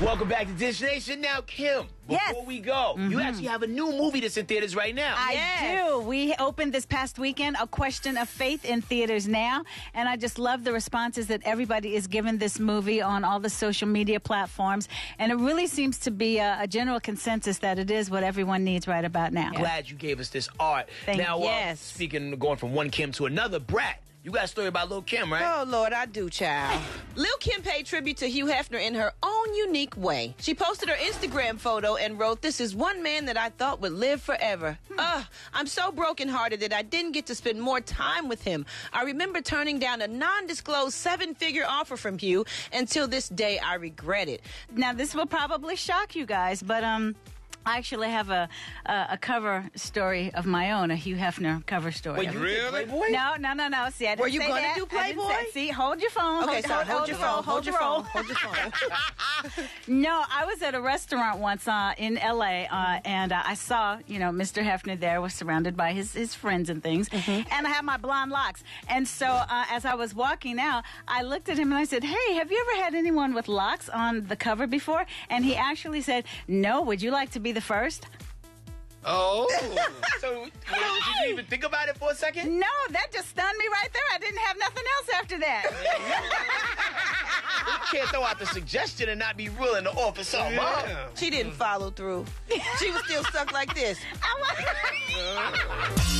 Welcome back to Dish Nation. Now, Kim, before Yes. we go, you actually have a new movie that's in theaters right now. I Yes. do. We opened this past weekend A Question of Faith in theaters now. And I just love the responses that everybody is giving this movie on all the social media platforms. And it really seems to be a, a general consensus that it is what everyone needs right about now. Glad you gave us this art. Thank now, you. uh, Yes. speaking of going from one Kim to another, Brat, you got a story about Lil Kim, right? Oh, Lord, I do, child. Lil Kim paid tribute to Hugh Hefner in her own unique way. She posted her Instagram photo and wrote, This is one man that I thought would live forever. Ugh, I'm so brokenhearted that I didn't get to spend more time with him. I remember turning down a non disclosed seven figure offer from Hugh. Until this day, I regret it. Now, this will probably shock you guys, but um, I actually have a, a a cover story of my own, a Hugh Hefner cover story. Wait, you did Playboy? No, no, no, no. See, I didn't Were you say gonna that. do I didn't say- Playboy? See, hold your phone. Okay, hold, sorry, hold, hold your phone. Hold your phone. Hold your phone. No, I was at a restaurant once uh, in LA, uh, and uh, I saw, you know, Mr. Hefner there was surrounded by his, his friends and things, and I had my blonde locks. And so uh, as I was walking out, I looked at him and I said, Hey, have you ever had anyone with locks on the cover before? And he actually said, No, would you like to be the first? Oh. so, wait, did you even think about it for a second? No, that just stunned me right there. I didn't have nothing else after that. You can't throw out the suggestion and not be real in the office, huh, Mom? She didn't follow through. She was still stuck like this. I was- uh.